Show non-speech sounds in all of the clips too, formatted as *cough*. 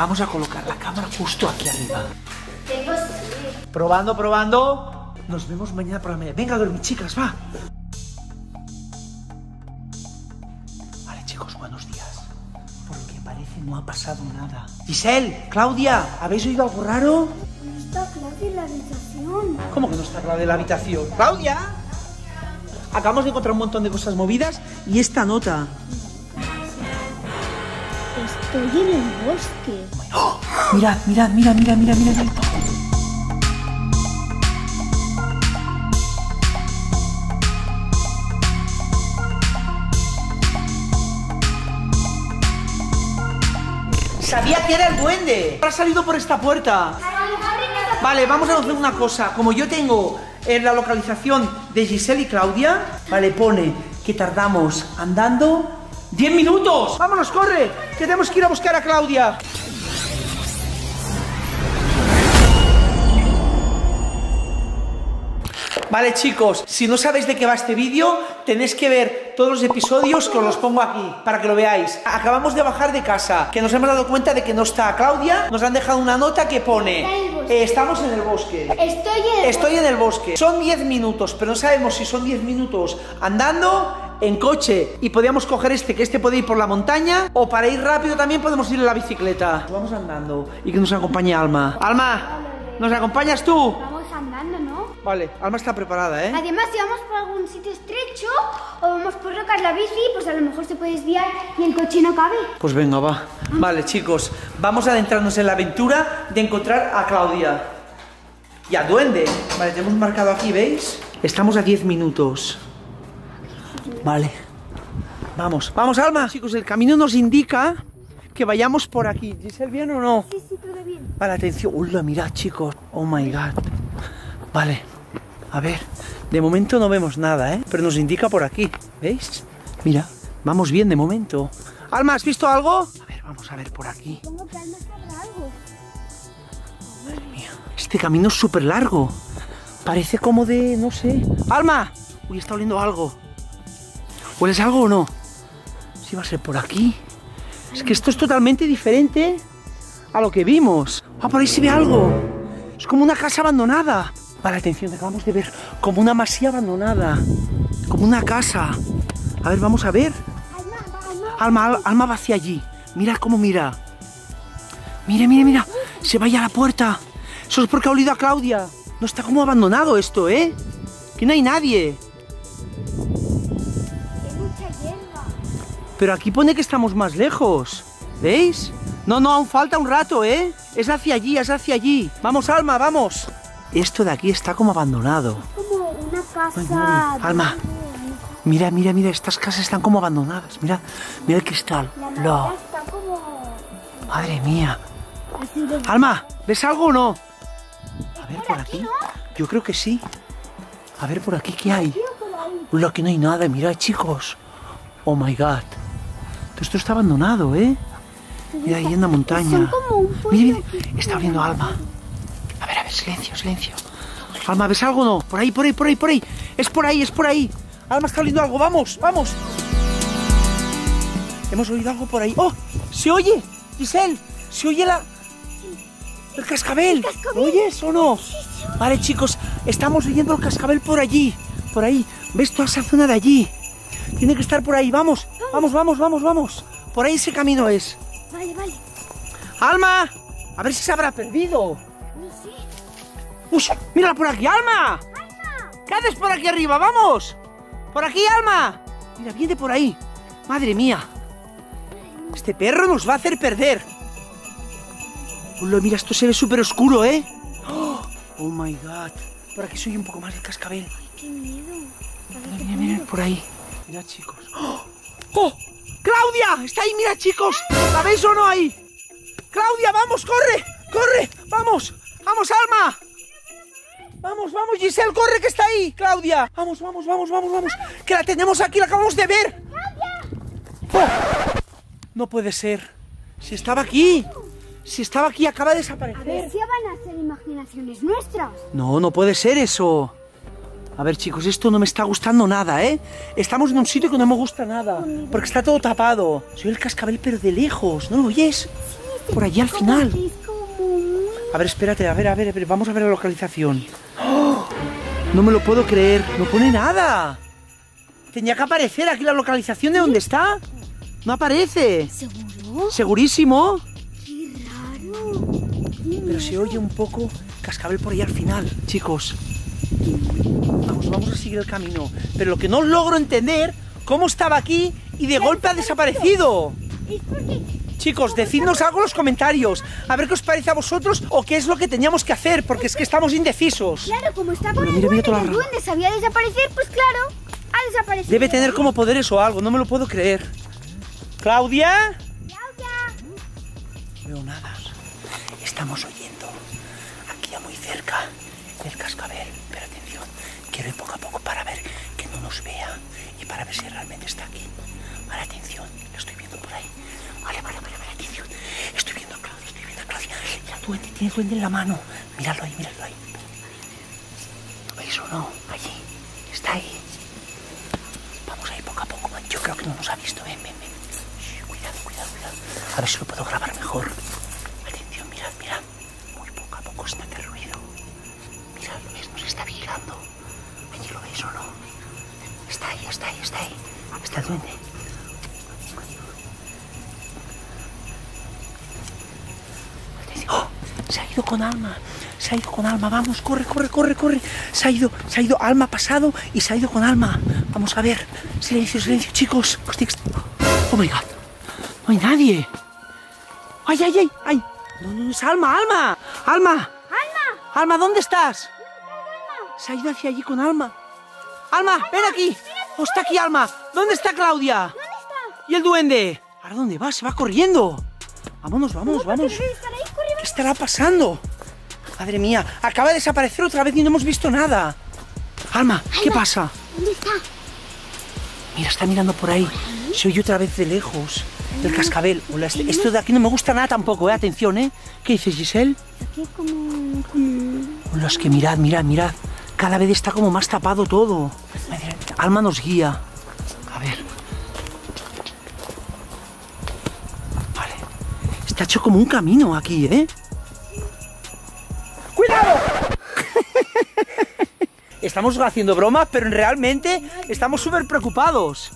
Vamos a colocar la cámara justo aquí arriba. Probando, probando. Nos vemos mañana por la mañana. Venga a dormir, chicas, va. Vale, chicos, buenos días. Por lo que parece no ha pasado nada. Giselle, Claudia, ¿habéis oído algo raro? No está Claudia en la habitación. ¿Cómo que no está Claudia en la habitación? ¡Claudia! Acabamos de encontrar un montón de cosas movidas y esta nota. Estoy en el bosque. ¡Oh! Mirad, mirad, mirad, mirad, mirad, mirad. Sabía que era el duende. Ha salido por esta puerta. Vale, vamos a hacer una cosa. Como yo tengo eh, la localización de Giselle y Claudia, vale, pone que tardamos andando 10 minutos. Vámonos, corre, que tenemos que ir a buscar a Claudia. Vale chicos, si no sabéis de qué va este vídeo, tenéis que ver todos los episodios que os los pongo aquí, para que lo veáis. Acabamos de bajar de casa, que nos hemos dado cuenta de que no está Claudia, nos han dejado una nota que pone, Está en el bosque. eh, estamos en el bosque. Estoy en el Estoy en el bosque. Son 10 minutos, pero no sabemos si son 10 minutos andando, en coche, y podíamos coger este, que este puede ir por la montaña, o para ir rápido también podemos ir en la bicicleta. Vamos andando y que nos acompañe Alma. Alma, ¿nos acompañas tú? Vamos andando, ¿no? Vale, Alma está preparada, ¿eh? Además, si vamos por algún sitio estrecho o vamos por rocas la bici, pues a lo mejor se puede desviar y el coche no cabe. Pues venga, va. Vale, chicos, vamos a adentrarnos en la aventura de encontrar a Claudia. Y a Duende. Vale, tenemos marcado aquí, ¿veis? Estamos a 10 minutos. Vale. Vamos, vamos, Alma. Chicos, el camino nos indica que vayamos por aquí. ¿Giselle bien o no? Sí, sí, todo bien. Vale, atención. Uy, mirad, chicos. Oh my god. Vale. A ver. De momento no vemos nada, ¿eh? Pero nos indica por aquí. ¿Veis? Mira. Vamos bien de momento. Alma, ¿has visto algo? A ver, vamos a ver por aquí. Que Alma sabrá algo. Madre mía. Este camino es súper largo. Parece como de. no sé. ¡Alma! Uy, está oliendo algo. ¿Hueles algo o no? Sí, va a ser por aquí. Es que esto es totalmente diferente a lo que vimos. Ah, por ahí se ve algo. Es como una casa abandonada. Vale, atención, acabamos de ver como una masía abandonada. Como una casa. A ver, vamos a ver. Alma, Alma. Alma, al- Alma va hacia allí. Mira cómo mira. Mira, mira, mira. Se vaya a la puerta. Eso es porque ha olido a Claudia. No está como abandonado esto, ¿eh? Que no hay nadie. Pero aquí pone que estamos más lejos. ¿Veis? No, no, aún falta un rato, ¿eh? Es hacia allí, es hacia allí. Vamos, Alma, vamos. Esto de aquí está como abandonado. Como una casa. Alma. Mira, mira, mira, estas casas están como abandonadas. Mira, mira el cristal. La Lo. madera está como. Madre mía. De. Alma, ¿ves algo o no? A ver, por aquí, aquí. Yo creo que sí. A ver, por aquí, ¿qué hay? Lo que no hay nada, mirad, chicos. Oh my god. Esto está abandonado, ¿eh? Mira ahí en la montaña. Mira, está abriendo Alma. A ver, a ver, silencio, silencio. Alma, ¿ves algo o no? Por ahí, por ahí, por ahí, por ahí. Es por ahí, es por ahí. Alma está oliendo algo, vamos, vamos. Hemos oído algo por ahí. ¡Oh! ¡Se oye! Giselle, se oye la. El cascabel. ¿Lo oyes o no? Vale, chicos, estamos oyendo el cascabel por allí. Por ahí. ¿Ves toda esa zona de allí? Tiene que estar por ahí. Vamos, vamos, vamos, vamos, vamos. Por ahí ese camino es. Vale, vale. ¡Alma! A ver si se habrá perdido. No sé. ¡Uy! ¡Mírala por aquí, Alma! ¿Qué haces por aquí arriba? ¡Vamos! ¡Por aquí, Alma! Mira, viene por ahí. Madre mía. Este perro nos va a hacer perder. Uy, mira, esto se ve súper oscuro, ¿eh? Oh, oh my god. Por aquí soy un poco más el cascabel. Qué miedo. Mira, mira, mira, por ahí. Mira, chicos. ¡Oh! ¡Oh! ¡Claudia! ¡Está ahí, mira, chicos! ¿La veis o no ahí? ¡Claudia, vamos, corre! ¡Corre! ¡Vamos! ¡Vamos, Alma! ¡Vamos, vamos, Giselle, corre que está ahí! ¡Claudia! ¡Vamos, vamos, vamos, vamos, vamos! ¡Que la tenemos aquí, la acabamos de ver! ¡Oh! No puede ser. Si estaba aquí. Si estaba aquí, acaba de A desaparecer. ver si van a ser imaginaciones nuestras. No, no puede ser eso. A ver, chicos, esto no me está gustando nada, ¿eh? Estamos en un sitio que no me gusta nada. Porque está todo tapado. Soy el cascabel, pero de lejos. ¿No lo oyes? Por allí al final. A ver, espérate, a ver, a ver, a ver, vamos a ver la localización. ¡Oh! No me lo puedo creer, no pone nada. Tenía que aparecer aquí la localización de dónde está. No aparece. ¿Seguro? Segurísimo. Qué raro. Pero se oye un poco cascabel por ahí al final, chicos. Vamos, vamos a seguir el camino. Pero lo que no logro entender, cómo estaba aquí y de golpe ha desaparecido. Es porque Chicos, decidnos algo en los comentarios. A ver qué os parece a vosotros o qué es lo que teníamos que hacer, porque es que estamos indecisos. Claro, como está con el mira, mira duende el duende sabía desaparecer, pues claro, ha desaparecido. Debe tener como poderes o algo, no me lo puedo creer. ¿Claudia? Claudia. No veo nada. Estamos oyendo, el cascabel. Pero atención, quiero ir poco a poco para ver que no nos vea y para ver si realmente está aquí. Vale, atención, lo estoy viendo por ahí. Vale, vale, vale, vale, atención. Estoy viendo a Claudia, estoy viendo a Claudia. Y el duende, tiene el duende en la mano. Míralo ahí, míralo ahí. ¿Veis o no? Allí, está ahí. Vamos ahí poco a poco. Yo creo que no nos ha visto. Ven, ven, ven. Shh, cuidado, cuidado, cuidado. A ver si lo puedo grabar mejor. Está ahí, está ahí, está duende. ¡Oh! Se ha ido con alma. Se ha ido con alma. Vamos, corre, corre, corre, corre. Se ha ido, se ha ido. Alma pasado y se ha ido con alma. Vamos a ver. Silencio, silencio, chicos. Oh my god. No hay nadie. ¡Ay, ay, ay! ¡Ay! No, no, es Alma, Alma. Alma. ¡Alma! Alma, ¿dónde estás? Se ha ido hacia allí con Alma. Alma, ven aquí. Oh, está aquí Alma. ¿Dónde está Claudia? ¿Dónde está? ¿Y el duende? ¿Ahora dónde va? Se va corriendo. Vámonos, vamos, vamos. Debe estar ahí, corre, ¿Qué estará pasando? Madre mía, acaba de desaparecer otra vez y no hemos visto nada. Alma, ¿qué Alma. pasa? ¿Dónde está? Mira, está mirando por ahí. Se oye otra vez de lejos. El cascabel. Hola, este- esto de aquí no me gusta nada tampoco, ¿eh? Atención, ¿eh? ¿Qué dices, Giselle? Aquí como... como... Hola, es que mirad, mirad, mirad. Cada vez está como más tapado todo. Alma nos guía. A ver. Vale. Está hecho como un camino aquí, ¿eh? ¡Cuidado! *laughs* Estamos haciendo bromas, pero realmente estamos súper preocupados.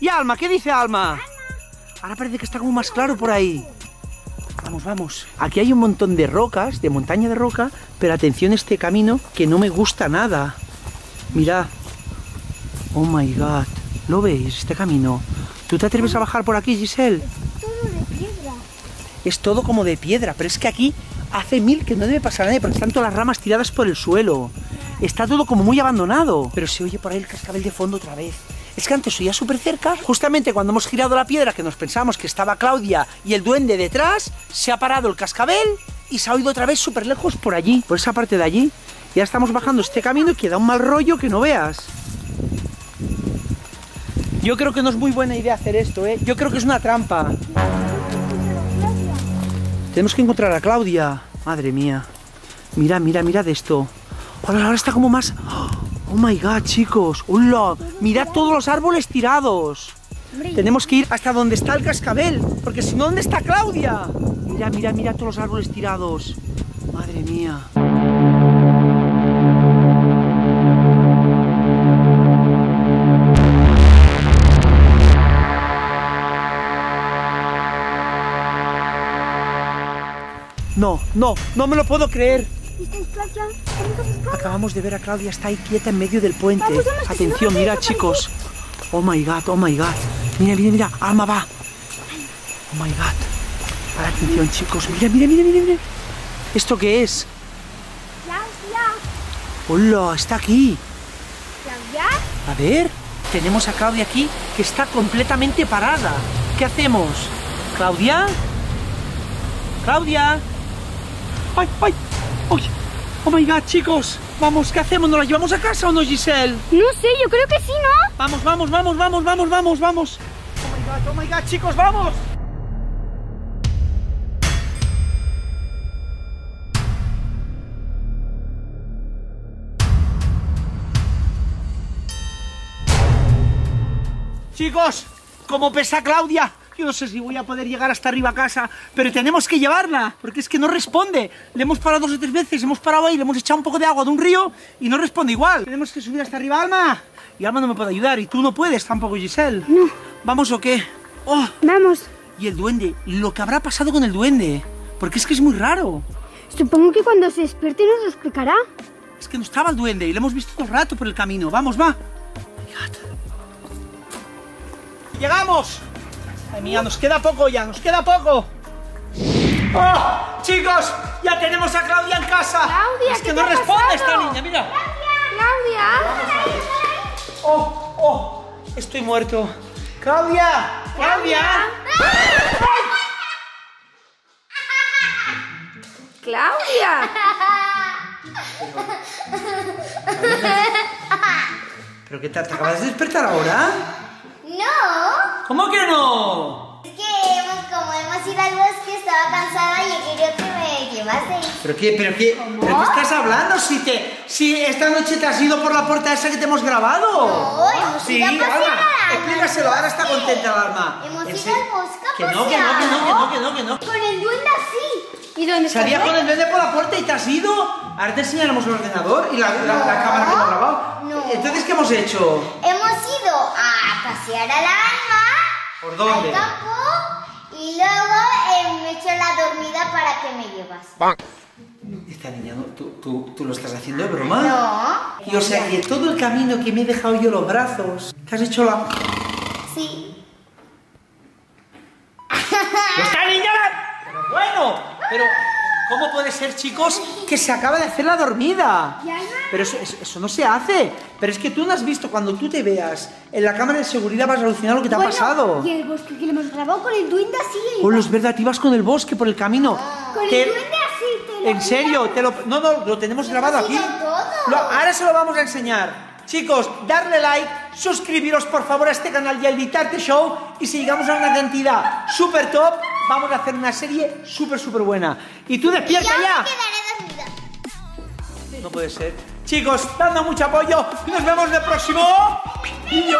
¿Y Alma? ¿Qué dice Alma? Ahora parece que está como más claro por ahí. Vamos, vamos. Aquí hay un montón de rocas, de montaña de roca, pero atención a este camino que no me gusta nada. Mirad. Oh my god. ¿Lo veis, este camino? ¿Tú te atreves a bajar por aquí, Giselle? Todo de piedra. Es todo como de piedra, pero es que aquí hace mil que no debe pasar nadie porque están todas las ramas tiradas por el suelo. Está todo como muy abandonado. Pero se oye por ahí el cascabel de fondo otra vez. Es que antes oía súper cerca, justamente cuando hemos girado la piedra que nos pensamos que estaba Claudia y el duende detrás, se ha parado el cascabel y se ha oído otra vez súper lejos por allí, por esa parte de allí. Ya estamos bajando este camino y queda un mal rollo que no veas. Yo creo que no es muy buena idea hacer esto, ¿eh? Yo creo que es una trampa. Tenemos que encontrar a Claudia. Madre mía. Mira, mira, mirad esto. Ahora, ahora está como más... Oh my god, chicos. ¡Hola! Mirad todos los árboles tirados. Tenemos que ir hasta donde está el cascabel. Porque si no, ¿dónde está Claudia? Mira, mira, mira todos los árboles tirados. Madre mía. No, no, no me lo puedo creer. Buscar. Acabamos de ver a Claudia, está ahí quieta en medio del puente. Vamos, vamos, Atención, no mira chicos. Oh my god, oh my god. Mira, mira, mira, Alma va. Oh my god. Para atención chicos, mira, mira, mira, mira, mira. ¿Esto qué es? Claudia. Hola, está aquí. Claudia. A ver, tenemos a Claudia aquí que está completamente parada. ¿Qué hacemos? ¿Claudia? ¿Claudia? ¡Ay, ay! ¡Ay! ¡Oh my god, chicos! Vamos, ¿qué hacemos? ¿Nos la llevamos a casa o no, Giselle? No sé, yo creo que sí, ¿no? Vamos, vamos, vamos, vamos, vamos, vamos, vamos. Oh my god, oh my god, chicos, vamos. Chicos, como pesa Claudia Yo no sé si voy a poder llegar hasta arriba a casa, pero tenemos que llevarla, porque es que no responde. Le hemos parado dos o tres veces, hemos parado ahí, le hemos echado un poco de agua de un río y no responde igual. Tenemos que subir hasta arriba, Alma. Y Alma no me puede ayudar, y tú no puedes tampoco, Giselle. No. ¿Vamos o qué? Oh, Vamos. y el duende, lo que habrá pasado con el duende, porque es que es muy raro. Supongo que cuando se despierte nos lo explicará. Es que no estaba el duende y lo hemos visto todo el rato por el camino. Vamos, va. Fíjate. ¡Llegamos! Ay, mía, nos queda poco ya, nos queda poco. ¡Oh! Chicos, ya tenemos a Claudia en casa. Claudia, es ¿qué que te no ha responde esta niña, mira. Claudia. ¡Oh! ¡Oh! Estoy muerto. ¡Claudia! ¡Claudia! Claudia. ¿Pero qué tal? ¿Te acabas de despertar ahora? No, ¿Cómo que no? es que hemos, como hemos ido al bosque, estaba cansada y he querido que me llevaseis. ¿Pero qué, pero qué, pero qué estás hablando? Si te, si esta noche te has ido por la puerta esa que te hemos grabado. No, hemos sí, ido a pasear Alma, al explícaselo, ahora está contenta la Alma. Hemos En ido al bosque a Que no, que no, que no, que no, que no, que no. Con el duende así. ¿Y dónde está? Salías con el duende por la puerta y te has ido. Ahora te enseñaremos el ordenador y la, la- la cámara que hemos grabado. No. Entonces, ¿qué hemos hecho? Hemos ido a pasear al alma. ¿Por dónde? Al campo. Y luego eh, me he hecho la dormida para que me llevas. Esta niña, ¿no? ¿Tú, tú, tú lo estás haciendo de broma? No. Y o sea que todo el camino que me he dejado yo los brazos, te has hecho la... Sí. ¡Esta niña! Pero bueno, pero ¿cómo puede ser, chicos, que se acaba de hacer la dormida? Pero eso, eso- eso no se hace. Pero es que tú no has visto, cuando tú te veas en la cámara de seguridad vas a alucinar lo que te ha Bueno, pasado. Y el bosque que le hemos grabado con el duende así. Oh, es verdad, te ibas con el bosque por el camino. Con Te- el duende así. te ¿En serio? Te lo, no, no, lo tenemos grabado aquí. Lo- ahora se lo vamos a enseñar. Chicos, darle like, suscribiros por favor a este canal y al Vitarte Show. Y si llegamos a una cantidad super top, vamos a hacer una serie súper, súper buena. Y tú despierta Yo ya. me quedaré dormida. No puede ser. Chicos, dando mucho apoyo. Y nos vemos en el próximo. vídeo.